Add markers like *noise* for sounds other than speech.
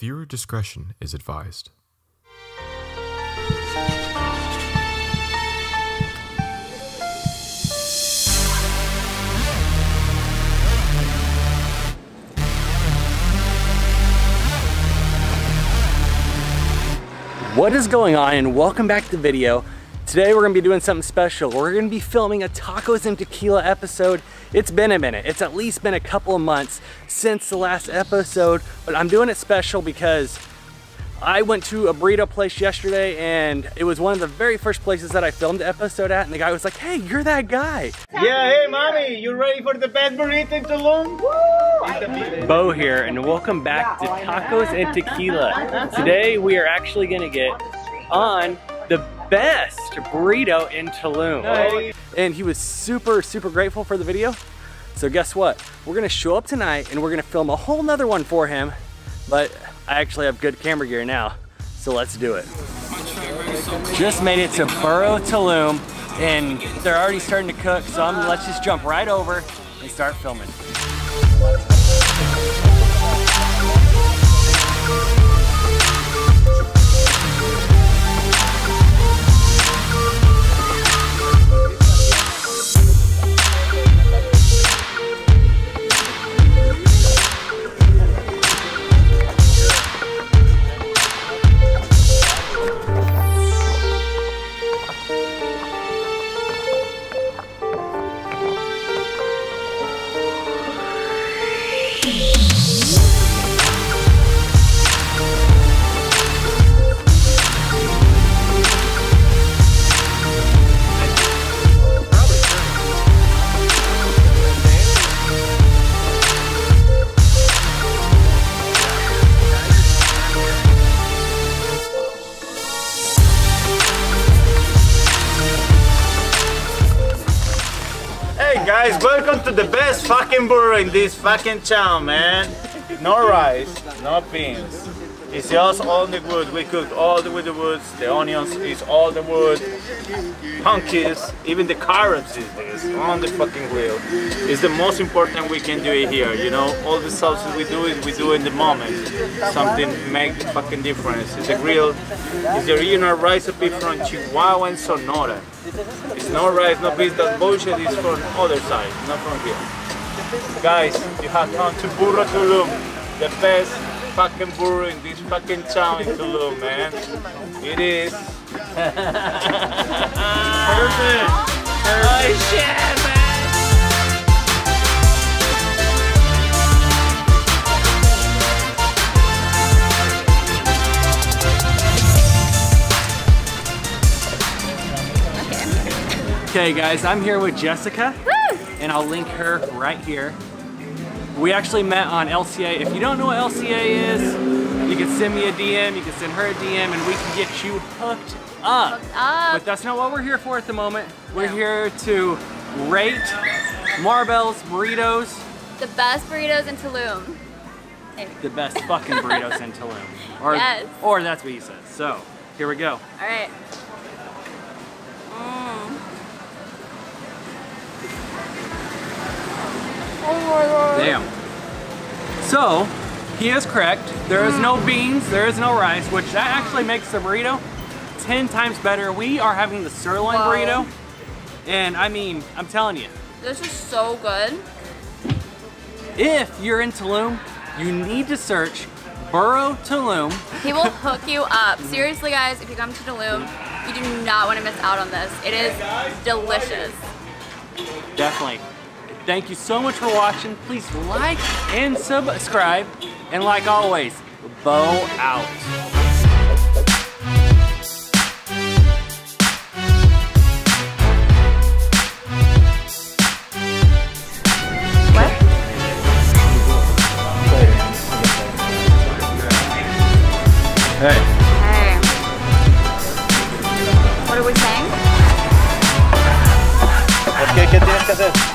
Viewer discretion is advised. What is going on and welcome back to the video. Today we're gonna be doing something special. We're gonna be filming a tacos and tequila episode. It's been a minute. It's at least been a couple of months since the last episode, but I'm doing it special because I went to a burrito place yesterday and it was one of the very first places that I filmed the episode at and the guy was like, hey, you're that guy. Yeah, hey, mommy, you ready for the best burrito in Tulum? Beau here and welcome back to Tacos and Tequila. Today we are actually gonna get on best burrito in Tulum. Hey. And he was super, super grateful for the video. So guess what? We're gonna show up tonight and we're gonna film a whole nother one for him, but I actually have good camera gear now, so let's do it. Just made it to Burro Tulum and they're already starting to cook, so I'm, let's just jump right over and start filming. Guys, welcome to the best fucking burro in this fucking town, man. No rice, no beans. It's just all the wood. We cooked all the with the woods. The onions is all the wood. Punkies, even the carrots is this on the fucking grill. It's the most important we can do it here. You know, all the sauces we do is we do in the moment. Something make the fucking difference. It's a grill. It's the original recipe from Chihuahua and Sonora. It's no rice, no beans. That bullshit is from other side, not from here. Guys, you have come to Burro Tulum, the best fucking burro in this fucking town in Tulum, man. It is. Perfect. Oh shit, man. Okay guys, I'm here with Jessica Woo! and I'll link her right here. We actually met on LCA. If you don't know what LCA is, you can send me a DM, you can send her a DM and we can get you hooked up. Hooked up. But that's not what we're here for at the moment. We're No. here to rate Marbel's burritos, The best burritos in Tulum. Hey. the best fucking burritos in *laughs* Tulum. Or, Yes. or that's what he says. So, here we go. All right. Damn. So, he is correct. There is no beans, there is no rice, which that actually makes the burrito 10 times better. We are having the sirloin Wow. burrito. And I mean, I'm telling you, This is so good. if you're in Tulum, you need to search Burro Tulum. He will hook you up. Seriously, guys, if you come to Tulum, you do not want to miss out on this. It is delicious. Definitely. Thank you so much for watching. Please like and subscribe. And like always, bow out. What? Hey. Hey. What are we saying? ¿Qué, ¿Qué tienes que hacer?